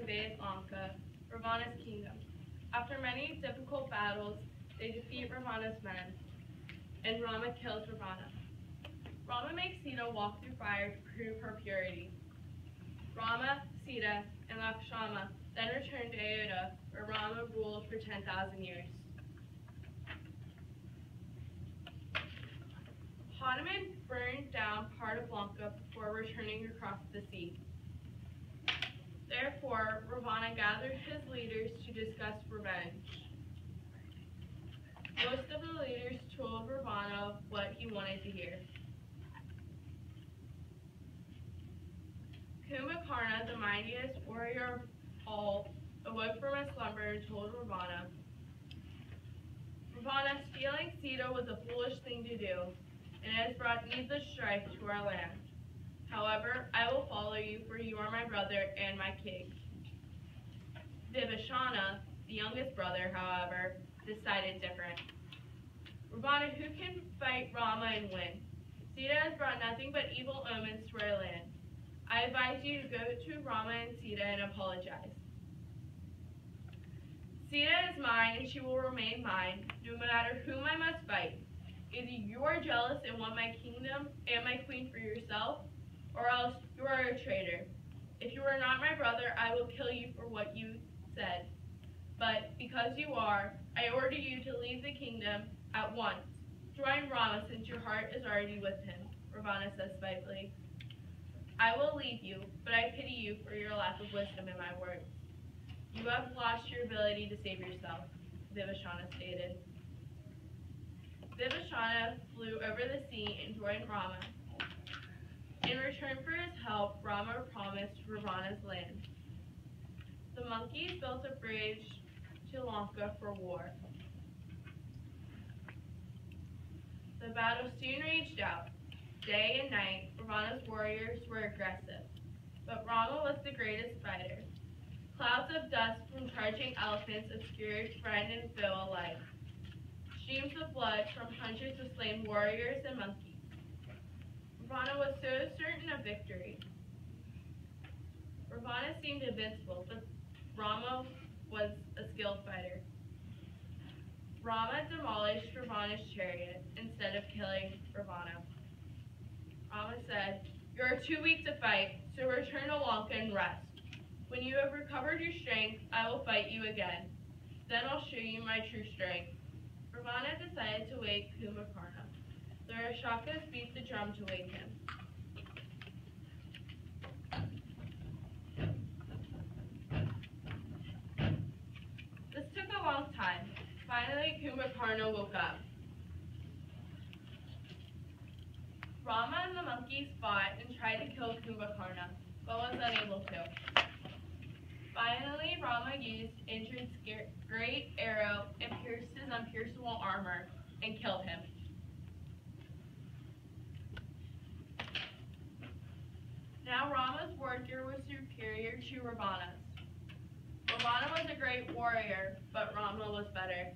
invaded Lanka, Ravana's kingdom. After many difficult battles, they defeat Ravana's men, and Rama kills Ravana. Rama makes Sita walk through fire to prove her purity. Rama, Sita, and Lakshmana then return to Ayodhya, where Rama ruled for 10,000 years. Hanuman burned down part of Lanka before returning across the sea. Therefore, Ravana gathered his leaders to discuss revenge. Most of the leaders told Ravana what he wanted to hear. Kumbhakarna, the mightiest warrior of all, awoke from his slumber and told Ravana, Ravana, stealing Sita was a foolish thing to do, and it has brought needless strife to our land. However, I will follow you, for you are my brother and my king. Vibhishana, the youngest brother, however, decided different. Ravana, who can fight Rama and win? Sita has brought nothing but evil omens to our land. I advise you to go to Rama and Sita and apologize. Sita is mine, and she will remain mine, no matter whom I must fight. Either you are jealous and want my kingdom and my queen for yourself, or else you are a traitor. If you are not my brother, I will kill you for what you said. But because you are, I order you to leave the kingdom at once. Join Rama since your heart is already with him, Ravana says spitefully. I will leave you, but I pity you for your lack of wisdom in my words. You have lost your ability to save yourself, Vibhishana stated. Vibhishana flew over the sea and joined Rama. In return for his help, Rama promised Ravana's land. The monkeys built a bridge to Lanka for war. The battle soon raged out. Day and night, Ravana's warriors were aggressive, but Rama was the greatest fighter. Clouds of dust from charging elephants obscured friend and foe alike. Streams of blood from hundreds of slain warriors and monkeys. Ravana was so certain of victory. Ravana seemed invincible, but Rama was a skilled fighter. Rama demolished Ravana's chariot instead of killing Ravana. Rama said, You are too weak to fight, so return to Lanka and rest. When you have recovered your strength, I will fight you again. Then I'll show you my true strength. Ravana decided to wake The Rakshasas beat the drum to wake him. This took a long time. Finally, Kumbhakarna woke up. Rama and the monkeys fought and tried to kill Kumbhakarna, but was unable to. Finally, Rama used Indra's great arrow and pierced his unpierceable armor and killed him. Rama's warrior was superior to Ravana's. Ravana was a great warrior, but Rama was better.